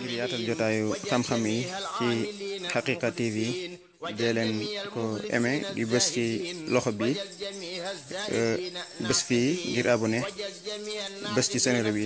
ngir yaatal jotaayu xam-xam yi ci Haqiqa TV dee ko aimé di bés ci loxo bi euh, bés fii ngir abonné bés ci sonore bi